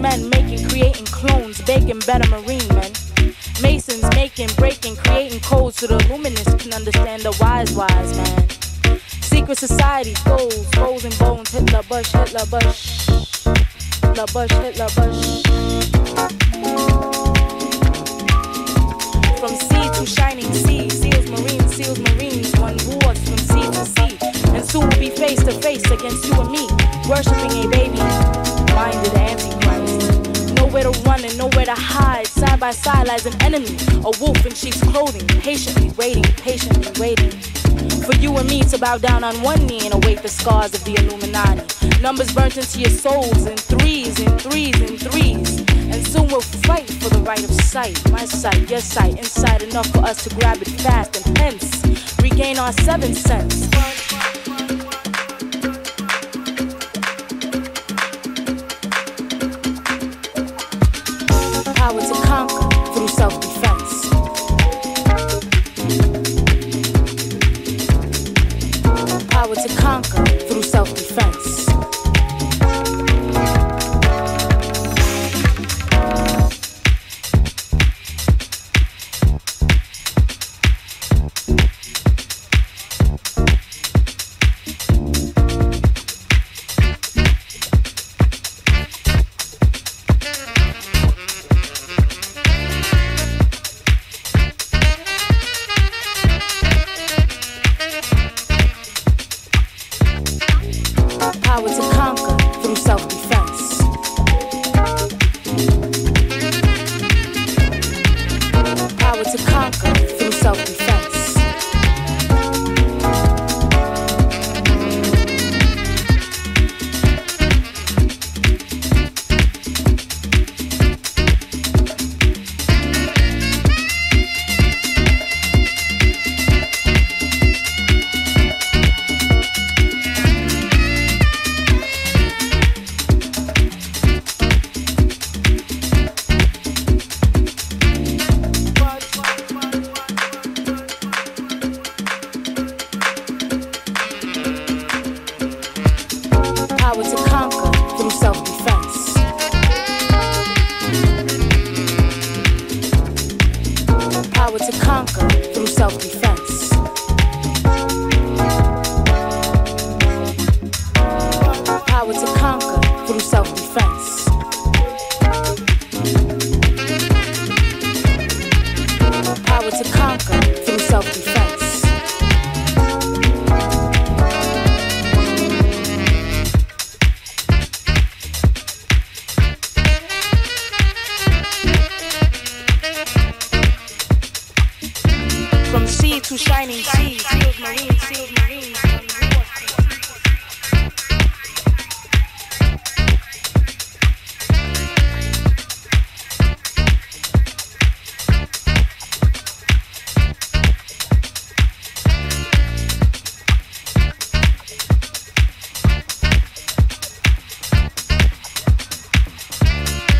men making, creating clones, baking better marine men. Masons making, breaking, creating codes so the luminous can understand the wise, wise man. Secret society, Skull and Bones, Hitler, Bush, Hitler, Bush. Hitler, Bush, Hitler, Bush. An enemy, a wolf in sheep's clothing, patiently waiting, patiently waiting. For you and me to bow down on one knee and await the scars of the Illuminati. Numbers burnt into your souls in threes and threes and threes. And soon we'll fight for the right of sight. My sight, your sight, inside enough for us to grab it fast and hence regain our seven sense.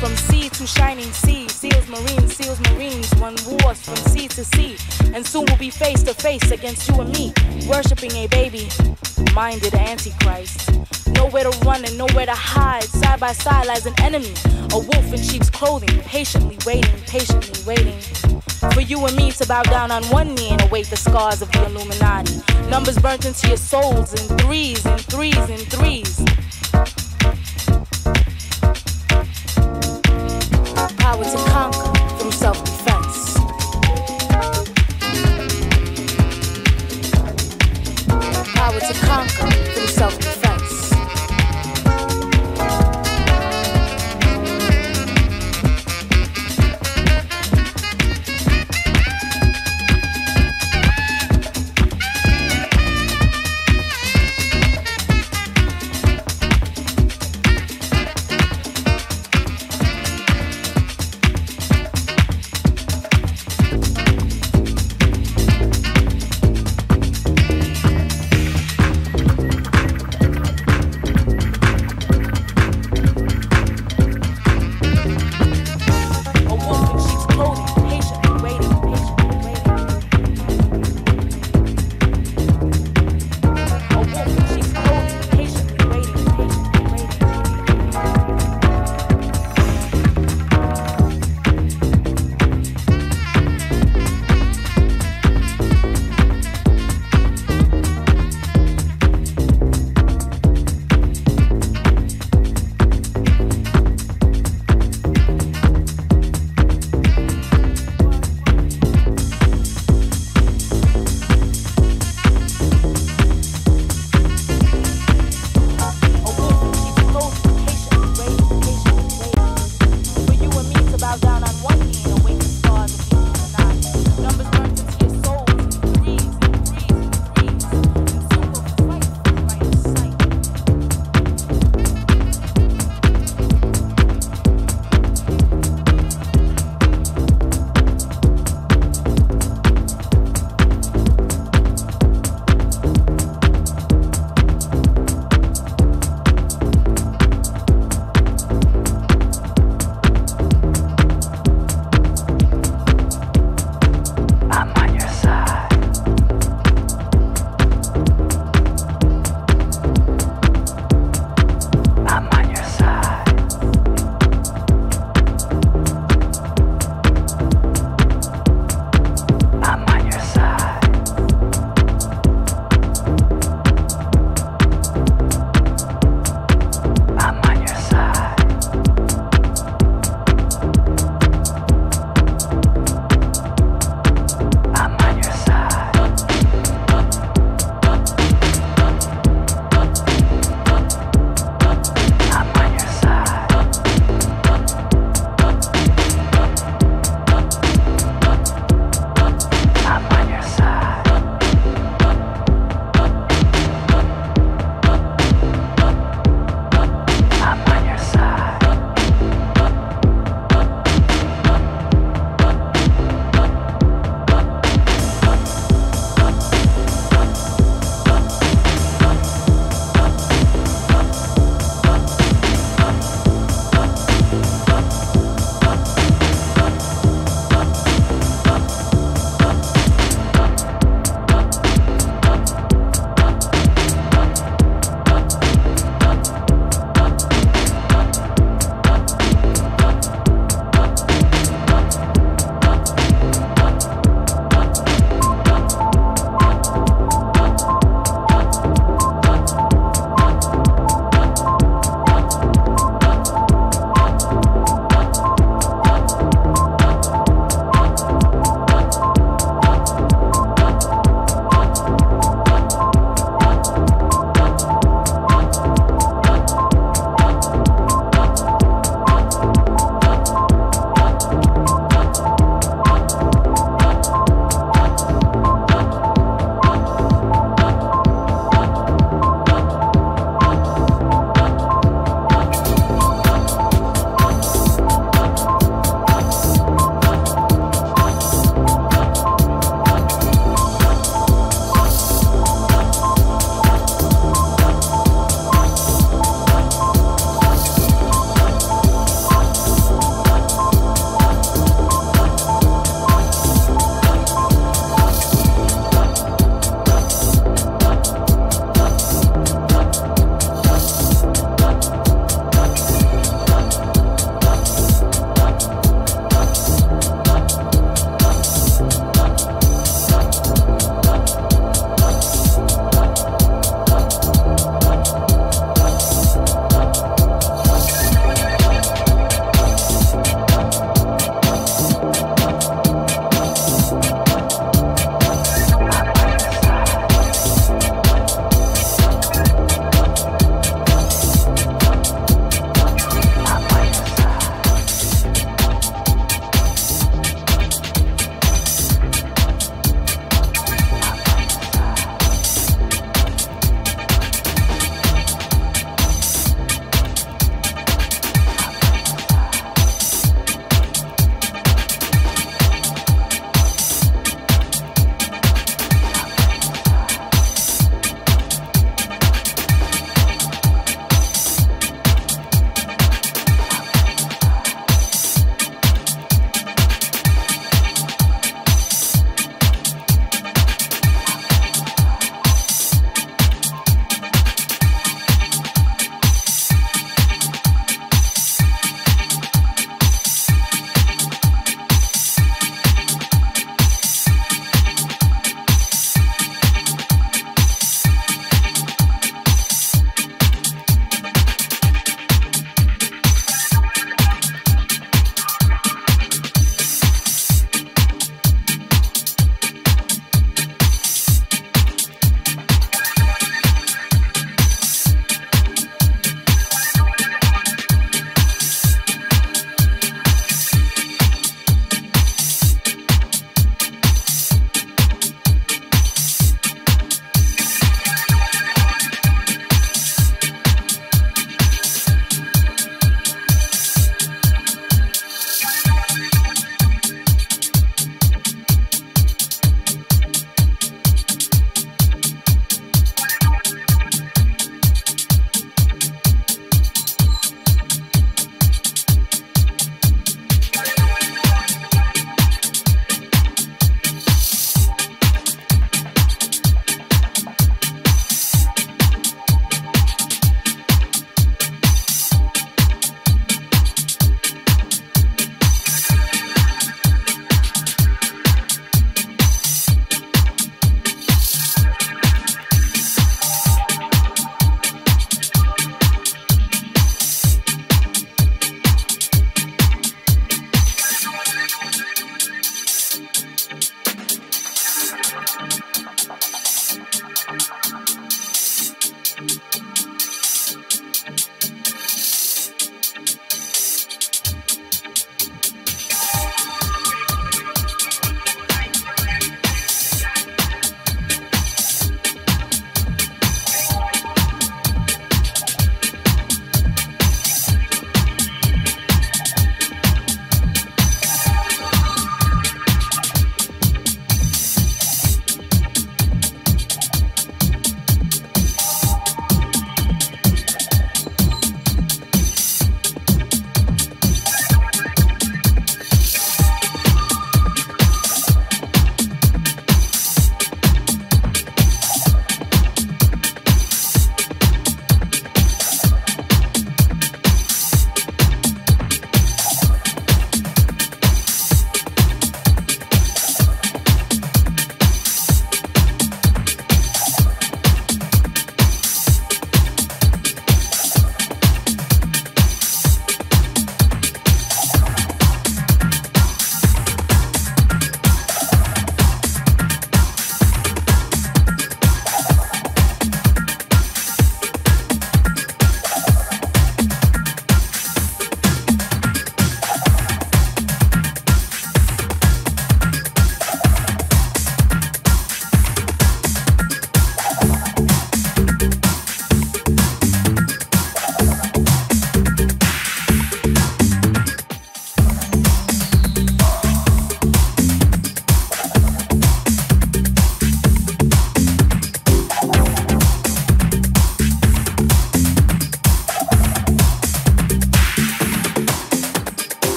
From sea to shining sea, seals, marines, seals, marines, run wars from sea to sea. And soon we'll be face to face against you and me, worshipping a baby, minded antichrist. Nowhere to run and nowhere to hide, side by side lies an enemy, a wolf in sheep's clothing, patiently waiting, patiently waiting. For you and me to bow down on one knee and await the scars of the Illuminati. Numbers burnt into your souls in threes and threes and threes.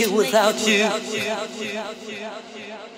It without you. You.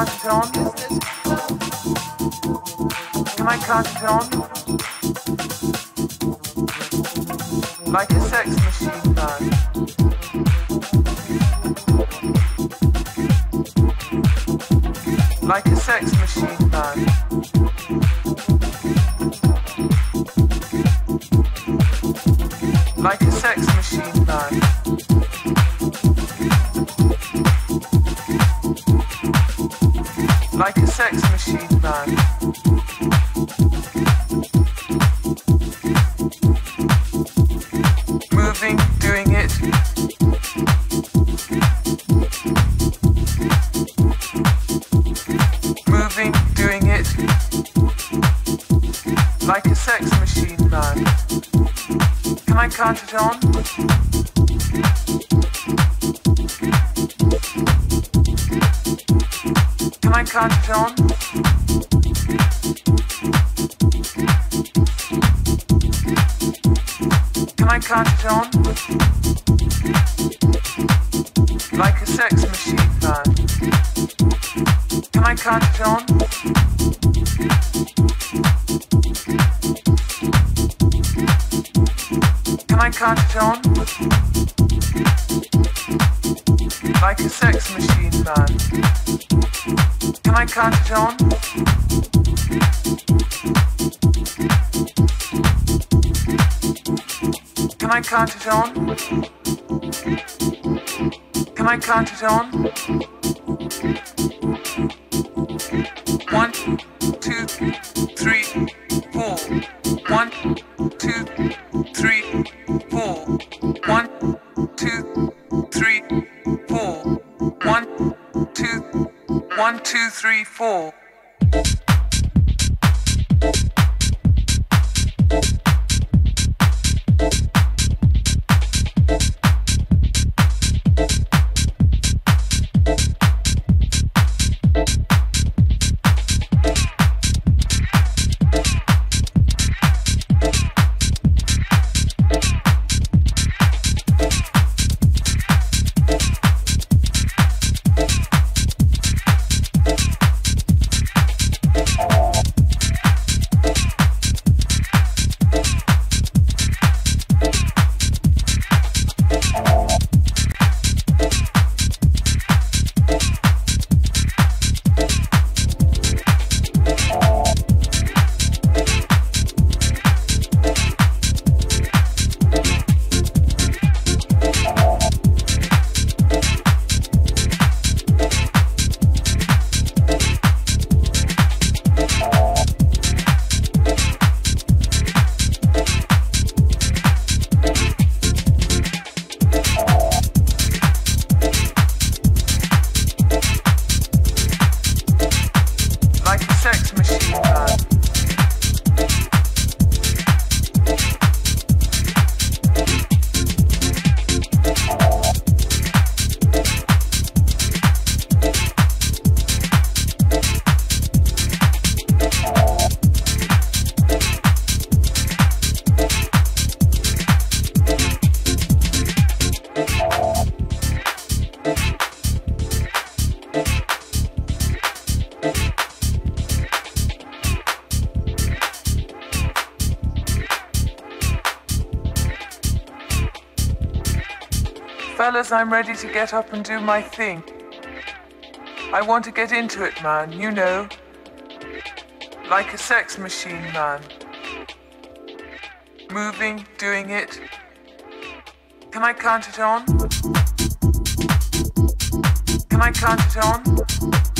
It on? Can I it on? Like a sex machine, man. Moving, doing it. Moving, doing it. Like a sex machine, man. Can I count it on? Count it on? Can I count it on? One, two, three, four. One, two, three, four. One, two, three, four. One, two, one, two, three, four. Fellas, I'm ready to get up and do my thing. I want to get into it, man, you know. Like a sex machine, man. Moving, doing it. Can I count it on? Can I count it on?